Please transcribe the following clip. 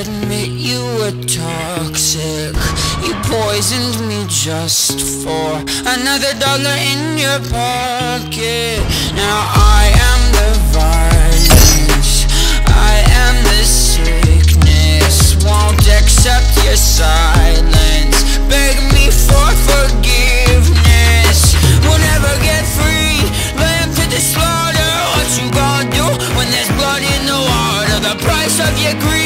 Admit you were toxic. You poisoned me just for Another dollar in your pocket gonna